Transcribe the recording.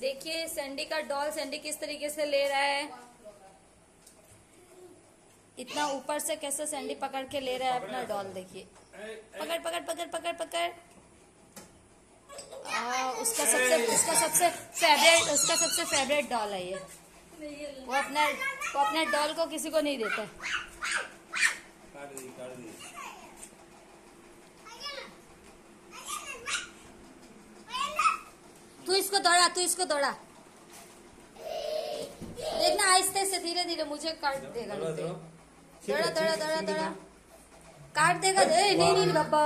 देखिए सैंडी का doll Sandy किस तरीके से ले रहा है? इतना ऊपर से कैसे सैंडी पकड़ के ले रहा है अपना डॉल देखिए। पकड़ पकड़ पकड़ पकड़ पकड़। आ, उसका सबसे उसका सबसे फेवरेट उसका सबसे फेवरेट डॉल है ये। वो अपना वो अपने डॉल को किसी को नहीं देता काट दी काट दी तू इसको दौड़ा तू इसको दौड़ा देखना आहिस्ते से धीरे धीरे मुझे काट देगा दौड़ा, तो। दौड़ा। दौड़ा दौड़ा दौड़ा दौड़ा काट देगा नहीं नहीं बाबा